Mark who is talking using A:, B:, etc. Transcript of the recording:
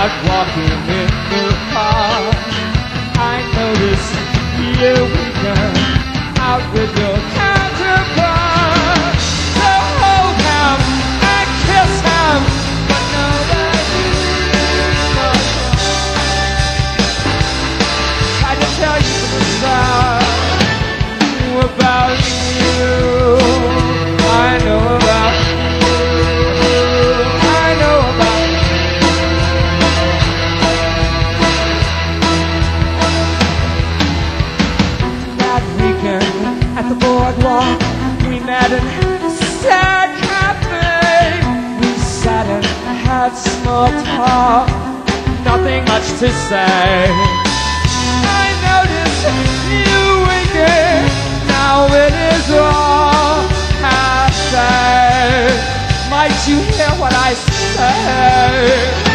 A: out walking in the park. I noticed you. talk, nothing much to say. I notice you winking, now it is all I say. Might you hear what I say?